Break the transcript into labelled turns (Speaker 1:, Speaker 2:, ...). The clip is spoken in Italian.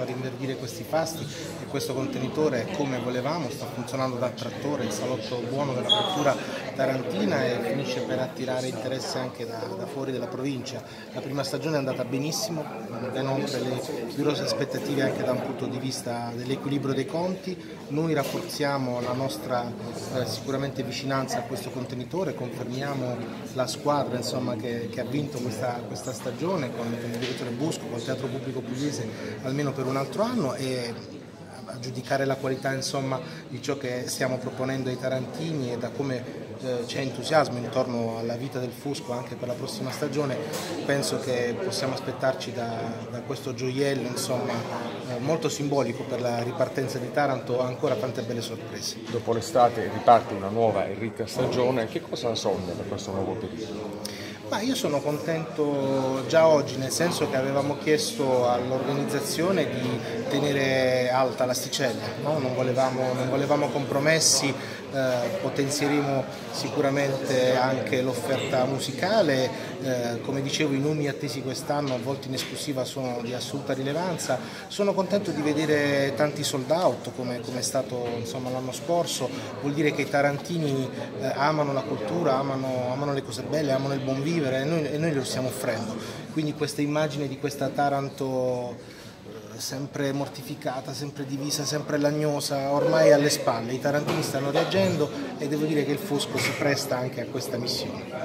Speaker 1: a rinverdire questi fasti e questo contenitore come volevamo sta funzionando da attrattore, il salotto buono della cultura tarantina e finisce per attirare interesse anche da, da, fuori della provincia. La prima stagione è andata benissimo, ben oltre le più grosse aspettative anche da un punto di vista dell'equilibrio dei conti. Noi rafforziamo la nostra eh, sicuramente vicinanza a questo contenitore, confermiamo la squadra insomma, che, che, ha vinto questa, questa stagione con, il direttore Busco, con il Teatro Pubblico Pugliese almeno per un altro anno e a giudicare la qualità insomma, di ciò che stiamo proponendo ai tarantini e da come eh, c'è entusiasmo intorno alla vita del Fusco anche per la prossima stagione, penso che possiamo aspettarci da, da questo gioiello insomma, eh, molto simbolico per la ripartenza di Taranto ancora tante belle sorprese.
Speaker 2: Dopo l'estate riparte una nuova e ricca stagione, che cosa sogna per questo nuovo periodo?
Speaker 1: Ma io sono contento già oggi, nel senso che avevamo chiesto all'organizzazione di tenere alta l'asticella, no? non, volevamo, non volevamo compromessi, eh, potenzieremo sicuramente anche l'offerta musicale, eh, come dicevo i nomi attesi quest'anno a volte in esclusiva sono di assoluta rilevanza, sono contento di vedere tanti sold out come, come è stato l'anno scorso, vuol dire che i tarantini eh, amano la cultura, amano, amano, le cose belle, amano il buon vivere e noi, e noi lo stiamo offrendo, quindi questa immagine di questa Taranto sempre mortificata, sempre divisa, sempre lagnosa, ormai alle spalle. I tarantini stanno reagendo e devo dire che il Fusco si presta anche a questa missione.